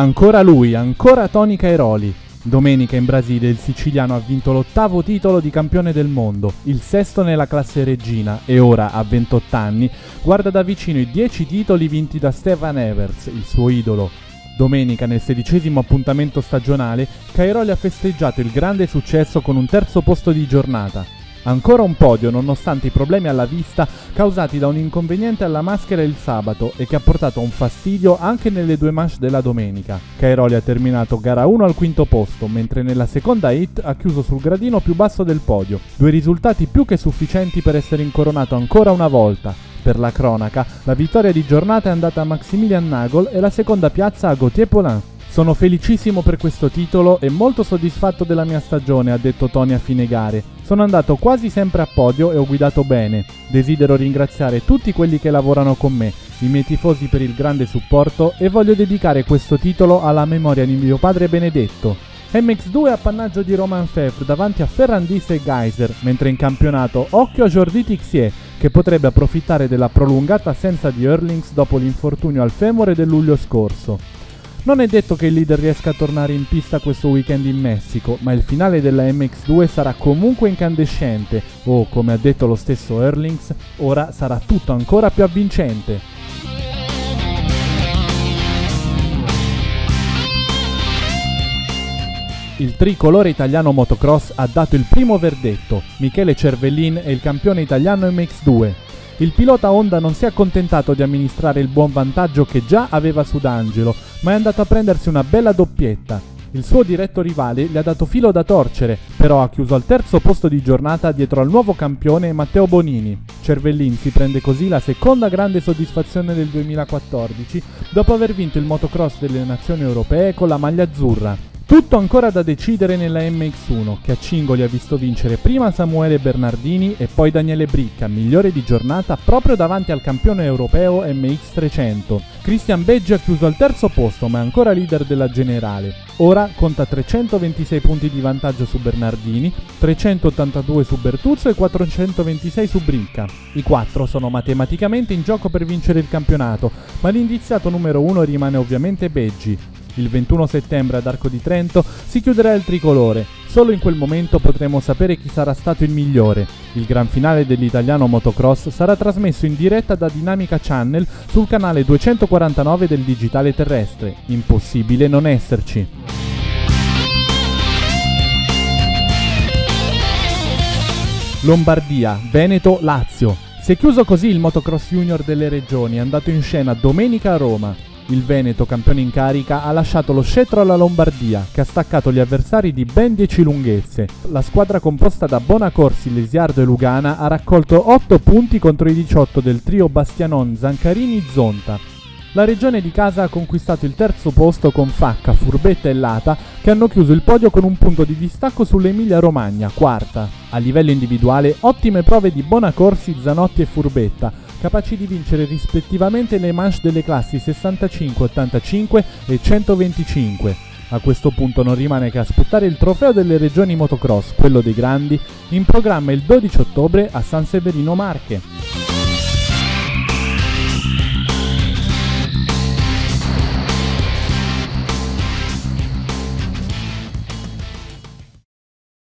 Ancora lui, ancora Tony Cairoli. Domenica in Brasile il siciliano ha vinto l'ottavo titolo di campione del mondo, il sesto nella classe regina e ora, a 28 anni, guarda da vicino i 10 titoli vinti da Stefan Evers, il suo idolo. Domenica, nel sedicesimo appuntamento stagionale, Cairoli ha festeggiato il grande successo con un terzo posto di giornata. Ancora un podio nonostante i problemi alla vista causati da un inconveniente alla maschera il sabato e che ha portato un fastidio anche nelle due manche della domenica. Cairoli ha terminato gara 1 al quinto posto, mentre nella seconda hit ha chiuso sul gradino più basso del podio. Due risultati più che sufficienti per essere incoronato ancora una volta. Per la cronaca, la vittoria di giornata è andata a Maximilian Nagel e la seconda piazza a Gauthier Paulin. Sono felicissimo per questo titolo e molto soddisfatto della mia stagione, ha detto Tony a fine gare. Sono andato quasi sempre a podio e ho guidato bene. Desidero ringraziare tutti quelli che lavorano con me, i miei tifosi per il grande supporto e voglio dedicare questo titolo alla memoria di mio padre Benedetto. MX2 è appannaggio di Roman Fevre davanti a Ferrandis e Geyser, mentre in campionato occhio a Jordi Tixier, che potrebbe approfittare della prolungata assenza di Erlings dopo l'infortunio al femore del luglio scorso. Non è detto che il leader riesca a tornare in pista questo weekend in Messico, ma il finale della MX2 sarà comunque incandescente o, come ha detto lo stesso Erlings, ora sarà tutto ancora più avvincente. Il tricolore italiano motocross ha dato il primo verdetto. Michele Cervellin è il campione italiano MX2. Il pilota Honda non si è accontentato di amministrare il buon vantaggio che già aveva su D'Angelo, ma è andato a prendersi una bella doppietta. Il suo diretto rivale gli ha dato filo da torcere, però ha chiuso al terzo posto di giornata dietro al nuovo campione Matteo Bonini. Cervellin si prende così la seconda grande soddisfazione del 2014 dopo aver vinto il motocross delle nazioni europee con la maglia azzurra. Tutto ancora da decidere nella MX1, che a Cingoli ha visto vincere prima Samuele Bernardini e poi Daniele Bricca, migliore di giornata proprio davanti al campione europeo MX300. Christian Beggi ha chiuso al terzo posto, ma è ancora leader della generale. Ora conta 326 punti di vantaggio su Bernardini, 382 su Bertuzzo e 426 su Bricca. I quattro sono matematicamente in gioco per vincere il campionato, ma l'indiziato numero uno rimane ovviamente Beggi. Il 21 settembre ad Arco di Trento si chiuderà il tricolore. Solo in quel momento potremo sapere chi sarà stato il migliore. Il gran finale dell'italiano motocross sarà trasmesso in diretta da Dinamica Channel sul canale 249 del digitale terrestre. Impossibile non esserci. Lombardia, Veneto, Lazio. Si è chiuso così il motocross junior delle regioni, andato in scena domenica a Roma. Il Veneto, campione in carica, ha lasciato lo scettro alla Lombardia, che ha staccato gli avversari di ben 10 lunghezze. La squadra composta da Bonacorsi, Lesiardo e Lugana ha raccolto 8 punti contro i 18 del trio Bastianon, Zancarini, Zonta. La regione di casa ha conquistato il terzo posto con Facca, Furbetta e Lata, che hanno chiuso il podio con un punto di distacco sull'Emilia Romagna, quarta. A livello individuale, ottime prove di Bonacorsi, Zanotti e Furbetta, capaci di vincere rispettivamente le manche delle classi 65, 85 e 125. A questo punto non rimane che aspettare il trofeo delle regioni motocross, quello dei grandi, in programma il 12 ottobre a San Severino Marche.